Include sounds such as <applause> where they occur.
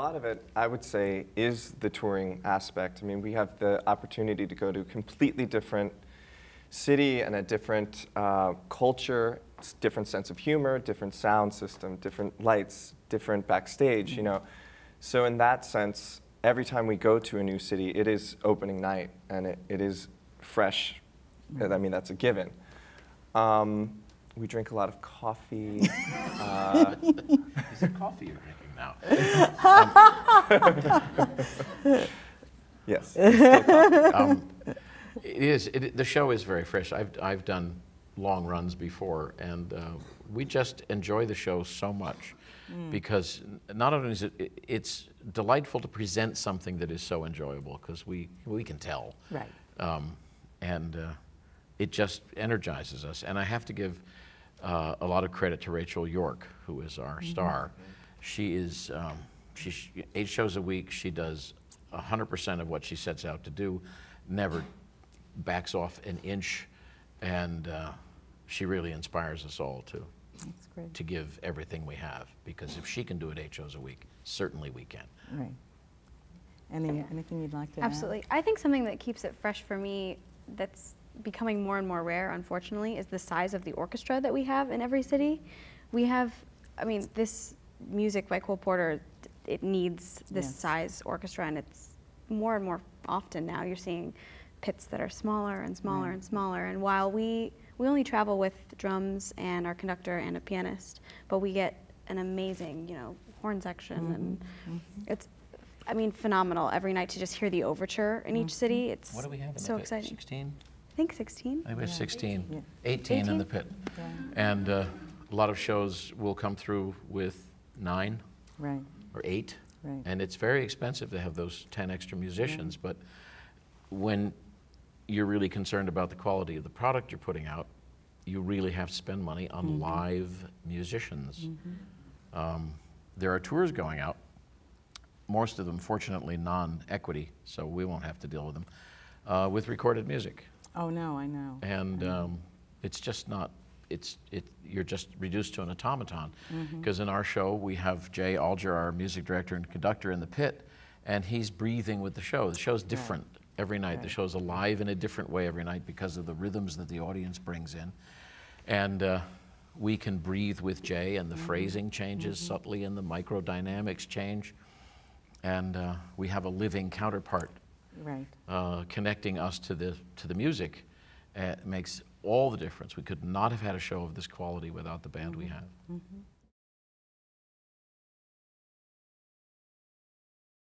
lot of it, I would say, is the touring aspect. I mean, we have the opportunity to go to a completely different city and a different uh, culture, different sense of humor, different sound system, different lights, different backstage, you know. So in that sense, every time we go to a new city, it is opening night and it, it is fresh. I mean, that's a given. Um, we drink a lot of coffee. <laughs> uh, Is it coffee you're drinking now? <laughs> yes. Um, It is, it, the show is very fresh. I've, I've done long runs before, and uh, we just enjoy the show so much because not only is it, it- it's delightful to present something that is so enjoyable because we, we can tell. Right. Um, and uh, it just energizes us. And I have to give uh, a lot of credit to Rachel York, who is our star. She is, um, she's eight shows a week. She does 100% of what she sets out to do, never backs off an inch. And uh, she really inspires us all to, That's great. to give everything we have. Because if she can do it eight shows a week, certainly we can. Right. Any, anything you'd like to add? Absolutely. I think something that keeps it fresh for me that's becoming more and more rare, unfortunately, is the size of the orchestra that we have in every city. We have, I mean, this music by Cole Porter, it needs this Yes. size orchestra, and it's more and more often now. You're seeing pits that are smaller and smaller Right. and smaller. And while we, we only travel with drums and our conductor and a pianist, but we get an amazing, you know, horn section, and Mm-hmm. it's, I mean, phenomenal every night to just hear the overture in each city. It's What do we have in so the pit? exciting. 16? I think 16. I think we have Yeah. 16, Yeah. 18 in the pit. Yeah. And uh, a lot of shows will come through with nine Right, or eight. Right. And it's very expensive to have those 10 extra musicians. But when you're really concerned about the quality of the product you're putting out, you really have to spend money on Mm-hmm. live musicians. Um, there are tours going out, most of them, fortunately, non equity, so we won't have to deal with them, uh, with recorded music oh, no, I know. and um, it's just not it's it you're just reduced to an automaton. Because in our show we have jay alger our music director and conductor in the pit and he's breathing with the show. The show's different every night. The show's alive in a different way every night because of the rhythms that the audience brings in. And uh, we can breathe with jay and the phrasing changes subtly and the microdynamics change. And uh, we have a living counterpart Right, uh, connecting us to the to the music. Uh, makes all the difference. We could not have had a show of this quality without the band we have. Mm-hmm. Mm-hmm.